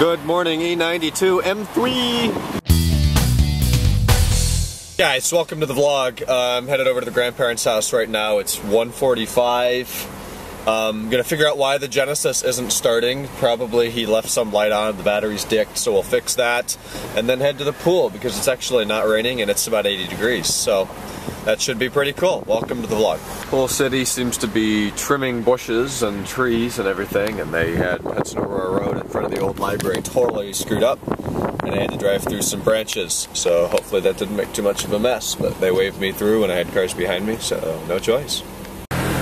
Good morning, E92 M3. Guys, welcome to the vlog. Uh, I'm headed over to the grandparents' house right now. It's 1:45. Um, I'm gonna figure out why the Genesis isn't starting. Probably he left some light on, the battery's dicked, so we'll fix that. And then head to the pool because it's actually not raining and it's about 80 degrees. So that should be pretty cool. Welcome to the vlog. Pool City seems to be trimming bushes and trees and everything, and they had Hudson Aurora Road in front of the old library totally screwed up, and I had to drive through some branches. So hopefully that didn't make too much of a mess, but they waved me through and I had cars behind me, so no choice.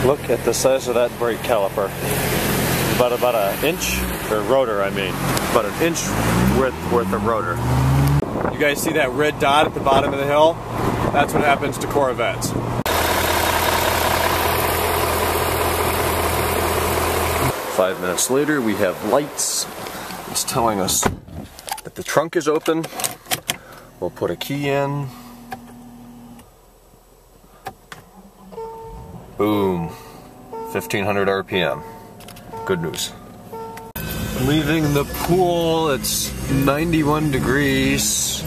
Look at the size of that brake caliper. About about an inch, or rotor I mean, about an inch width worth of rotor. You guys see that red dot at the bottom of the hill? That's what happens to Corvettes. Five minutes later, we have lights. It's telling us that the trunk is open. We'll put a key in. Boom. 1500 RPM. Good news. Leaving the pool, it's 91 degrees.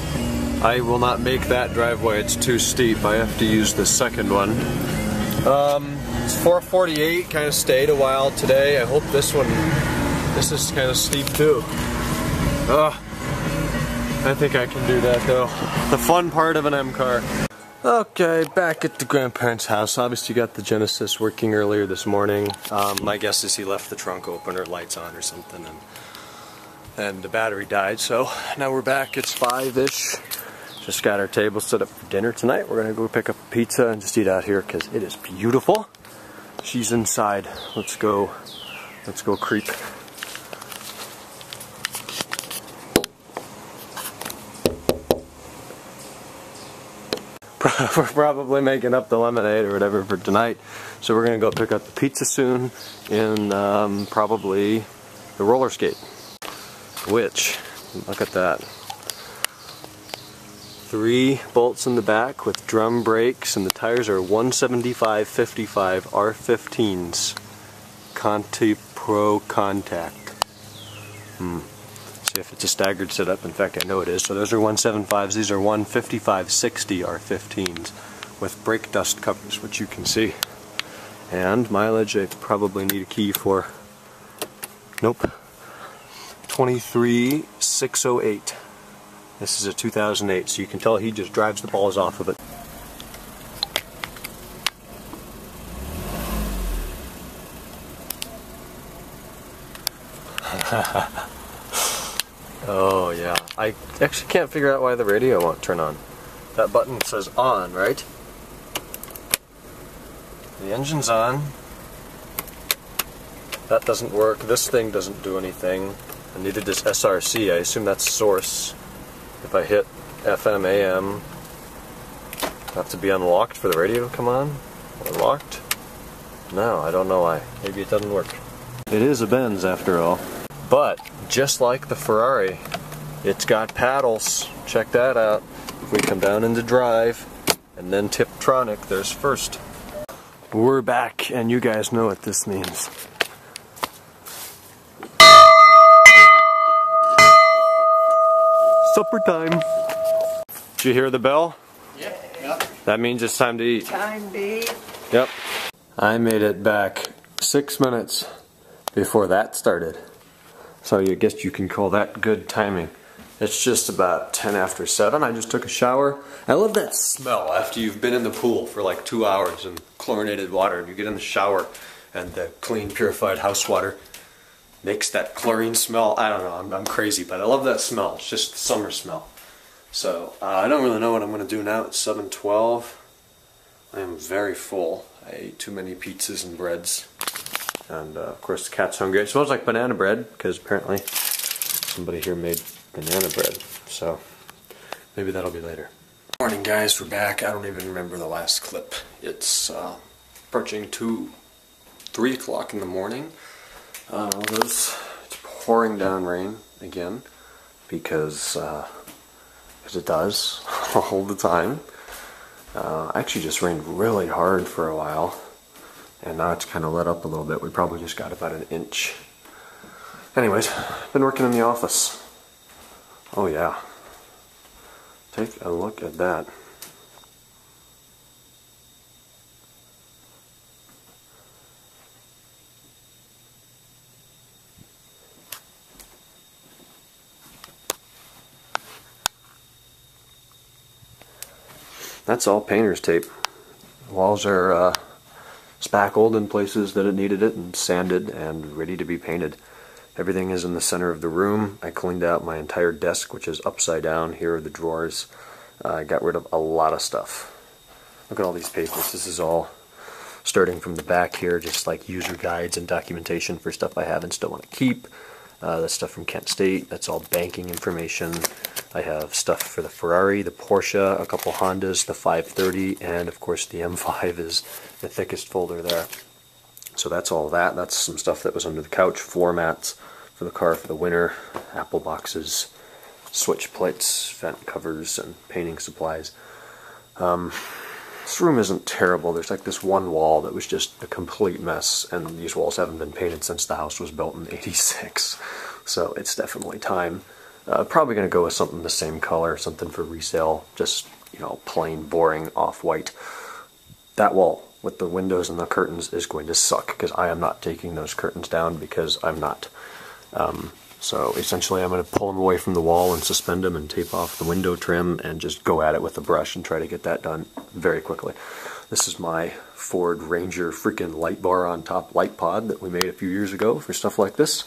I will not make that driveway, it's too steep. I have to use the second one. Um, it's 448, kind of stayed a while today. I hope this one, this is kind of steep too. Ugh. I think I can do that though. The fun part of an M car. Okay, back at the grandparents' house. Obviously, got the Genesis working earlier this morning. Um, my guess is he left the trunk open or lights on or something, and and the battery died. So now we're back. It's five ish. Just got our table set up for dinner tonight. We're gonna go pick up pizza and just eat out here because it is beautiful. She's inside. Let's go. Let's go creep. we're probably making up the lemonade or whatever for tonight. So we're gonna go pick up the pizza soon in um, probably the roller skate. Which, look at that. Three bolts in the back with drum brakes and the tires are 175 55 R15s. Conti Pro Contact. Hmm see if it's a staggered setup. In fact, I know it is. So those are 175s. These are 155 60 R15s with brake dust covers, which you can see. And mileage, I probably need a key for. Nope. 23608. This is a 2008, so you can tell he just drives the balls off of it. Oh yeah, I actually can't figure out why the radio won't turn on. That button says on, right? The engine's on. That doesn't work. This thing doesn't do anything. I needed this SRC. I assume that's source. If I hit FM AM, have to be unlocked for the radio to come on? Unlocked? No, I don't know why. Maybe it doesn't work. It is a Benz after all. But just like the Ferrari, it's got paddles. Check that out. If we come down into drive and then Tiptronic, there's first. We're back, and you guys know what this means. Supper time. Did you hear the bell? Yeah. Yep. That means it's time to eat. Time to eat. Yep. I made it back six minutes before that started. So I guess you can call that good timing. It's just about 10 after 7. I just took a shower. I love that smell after you've been in the pool for like two hours in chlorinated water and you get in the shower and the clean purified house water makes that chlorine smell. I don't know, I'm, I'm crazy, but I love that smell. It's just the summer smell. So uh, I don't really know what I'm going to do now. It's 7.12. I am very full. I ate too many pizzas and breads. And uh, of course the cat's hungry. It smells like banana bread because apparently somebody here made banana bread. So maybe that'll be later. Morning guys, we're back. I don't even remember the last clip. It's uh, approaching 2, 3 o'clock in the morning. Uh, it's pouring down rain again because uh, it does all the time. Uh, actually just rained really hard for a while and now it's kind of let up a little bit. We probably just got about an inch. Anyways, been working in the office. Oh yeah. Take a look at that. That's all painter's tape. Walls are uh, spackled in places that it needed it and sanded and ready to be painted. Everything is in the center of the room. I cleaned out my entire desk, which is upside down. Here are the drawers. Uh, I got rid of a lot of stuff. Look at all these papers. This is all starting from the back here, just like user guides and documentation for stuff I have and still want to keep. Uh, that's stuff from Kent State. That's all banking information. I have stuff for the Ferrari, the Porsche, a couple Hondas, the 530, and of course the M5 is the thickest folder there. So that's all that. That's some stuff that was under the couch, floor mats for the car for the winter, apple boxes, switch plates, vent covers, and painting supplies. Um, this room isn't terrible. There's like this one wall that was just a complete mess, and these walls haven't been painted since the house was built in 86. So it's definitely time. Uh, probably going to go with something the same color, something for resale, just, you know, plain, boring, off-white. That wall with the windows and the curtains is going to suck because I am not taking those curtains down because I'm not. Um, so essentially I'm going to pull them away from the wall and suspend them and tape off the window trim and just go at it with a brush and try to get that done very quickly. This is my Ford Ranger freaking light bar on top light pod that we made a few years ago for stuff like this.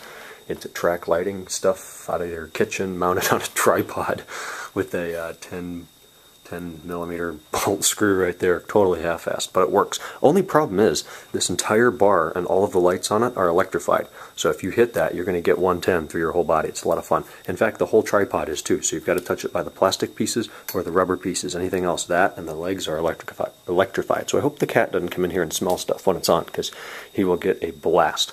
It's a track lighting stuff out of your kitchen mounted on a tripod with a uh, 10 10 millimeter bolt screw right there, totally half-assed, but it works. Only problem is, this entire bar and all of the lights on it are electrified. So if you hit that, you're going to get 110 through your whole body. It's a lot of fun. In fact, the whole tripod is too, so you've got to touch it by the plastic pieces or the rubber pieces. Anything else, that and the legs are electrified. electrified. So I hope the cat doesn't come in here and smell stuff when it's on, because he will get a blast.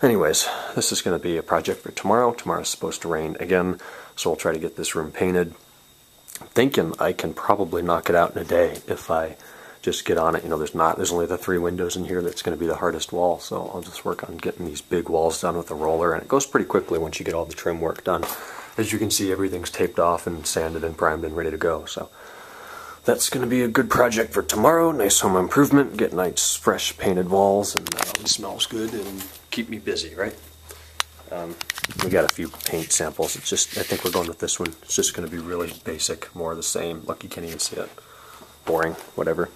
Anyways, this is going to be a project for tomorrow. Tomorrow's supposed to rain again, so we'll try to get this room painted thinking I can probably knock it out in a day if I just get on it. You know, there's not, there's only the three windows in here that's going to be the hardest wall, so I'll just work on getting these big walls done with a roller, and it goes pretty quickly once you get all the trim work done. As you can see, everything's taped off and sanded and primed and ready to go, so that's going to be a good project for tomorrow. Nice home improvement, get nice fresh painted walls, and uh, smells good and keep me busy, right? Um, we got a few paint samples. It's just, I think we're going with this one. It's just going to be really basic, more of the same. Lucky can't even see it. Boring, whatever.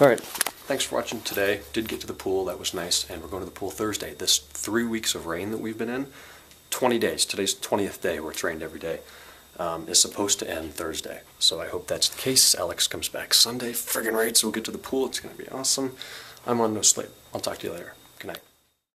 All right, thanks for watching today. Did get to the pool, that was nice, and we're going to the pool Thursday. This three weeks of rain that we've been in, 20 days, today's 20th day where it's rained every day, um, is supposed to end Thursday. So I hope that's the case. Alex comes back Sunday, friggin' right, so we'll get to the pool. It's going to be awesome. I'm on no sleep. I'll talk to you later.